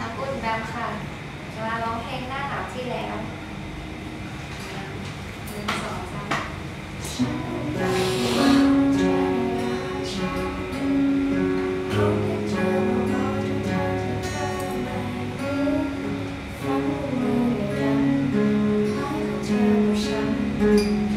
น้ำอุ่นแบมค่ะ จะมาร้องเพลงหน้าหนาวที่แล้วหนึ่งสองสามสุ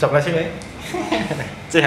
จบแล้วใช่ไหม เจ๊